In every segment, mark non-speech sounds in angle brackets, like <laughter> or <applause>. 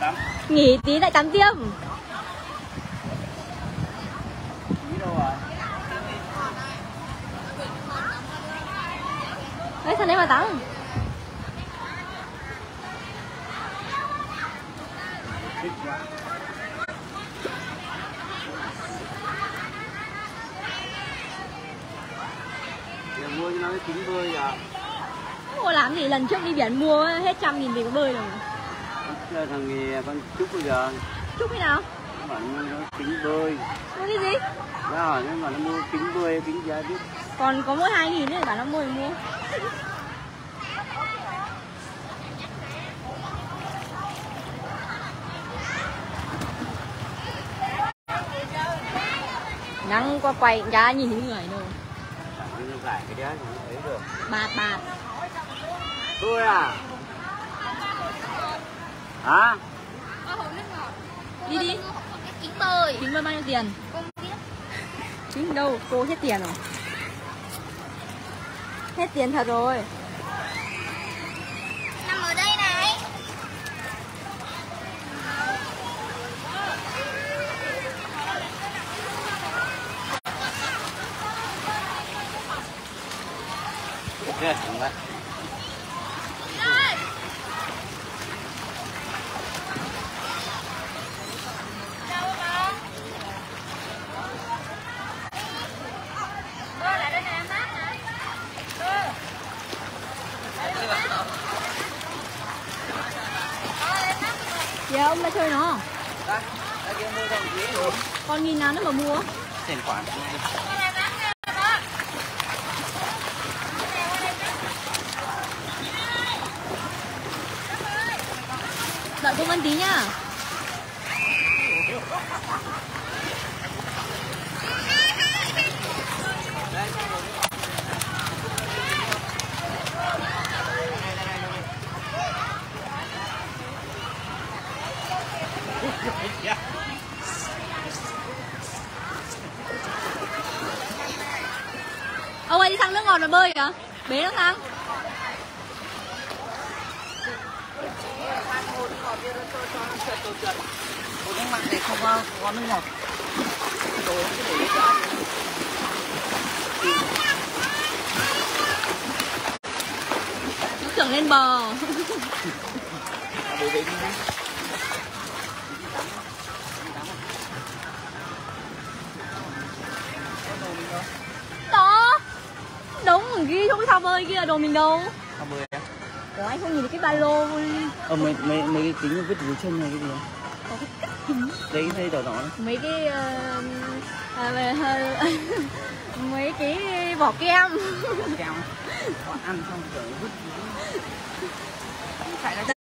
tắm. Nghỉ tí lại tắm tiếp. Nghĩ đâu rồi? Đấy mà tắm? Thích quá Giờ mua cho nó cái kính bơi à. Mua làm gì? Lần trước đi biển mua hết trăm nghìn thì có bơi rồi thằng gì con Trúc bây giờ. Chúc thế nào? Nó bảo mua nó kính bơi. Mua cái gì? Nó hỏi nó bảo nó mua kính bơi kính giá biết còn có mỗi hai nghìn nữa bảo nó mua thì mua. Nắng qua quay giá nhìn thấy người đâu. Cái đấy thì bạt bạt. Tôi à hả? Đi đi. Kính bơi. Kính bơi bao nhiêu tiền? Biết. Kính đâu? Cô hết tiền rồi. Hết tiền thật rồi. Nằm ở đây này. Thế chẳng vậy đây đâu con bơi lại đây nè em mát nè bơi dạ ông đã chơi nó Đây, đây kia mua đồng chí rồi. Con nghìn nào nữa mà mua. Tiền khoản. Đợi cô Vân tí nhá sang nước ngọt là bơi kìa bế nó sang không có, có nước ngọt Đồ cứ nó tưởng lên bờ đi. Đúng ghi trong cái bơi kia đồ mình đâu. Sao bơi á? Ủa anh không nhìn thấy cái ba lô Ờ mấy, mấy, mấy cái kính vứt dưới chân này cái gì á? có cái cắt kính. Đấy cái đỏ đỏ đấy mấy cái à, về- ờ, <laughs> mấy cái vỏ kem. Họ ăn xong rồi vứt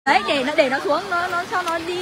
đấy để nó để nó xuống nó nó cho nó đi